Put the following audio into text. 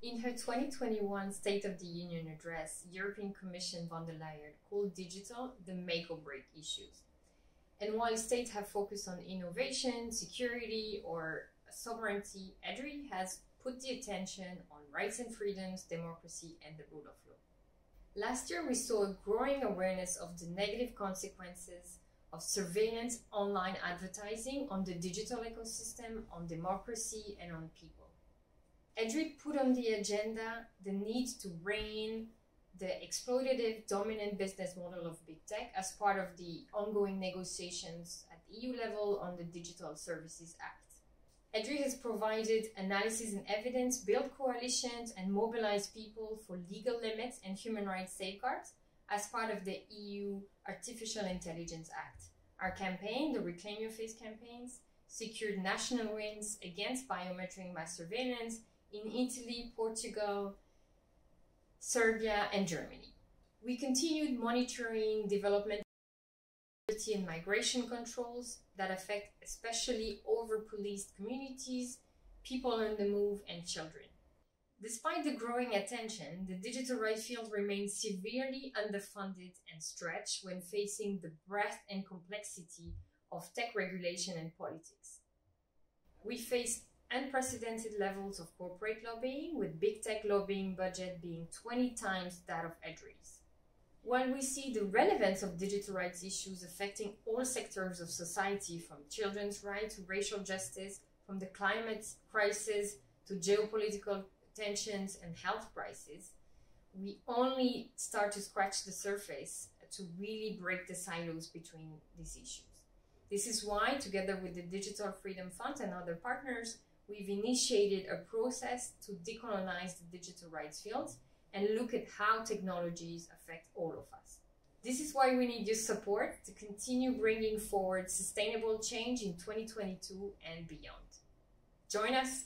In her 2021 State of the Union address, European Commission von der Leyen called digital the make or break issues. And while states have focused on innovation, security, or sovereignty, EDRI has put the attention on rights and freedoms, democracy, and the rule of law. Last year, we saw a growing awareness of the negative consequences of surveillance online advertising on the digital ecosystem, on democracy, and on people. EDRI put on the agenda the need to rein the exploitative dominant business model of big tech as part of the ongoing negotiations at EU level on the Digital Services Act. EDRI has provided analysis and evidence, built coalitions, and mobilized people for legal limits and human rights safeguards as part of the EU Artificial Intelligence Act. Our campaign, the Reclaim Your Face campaigns, secured national wins against biometric mass surveillance in Italy, Portugal, Serbia, and Germany. We continued monitoring development and migration controls that affect especially over-policed communities, people on the move, and children. Despite the growing attention, the digital rights field remains severely underfunded and stretched when facing the breadth and complexity of tech regulation and politics. We face unprecedented levels of corporate lobbying, with big tech lobbying budget being 20 times that of EDRI's. While we see the relevance of digital rights issues affecting all sectors of society, from children's rights to racial justice, from the climate crisis to geopolitical tensions and health crises, we only start to scratch the surface to really break the silos between these issues. This is why, together with the Digital Freedom Fund and other partners, we've initiated a process to decolonize the digital rights field and look at how technologies affect all of us. This is why we need your support to continue bringing forward sustainable change in 2022 and beyond. Join us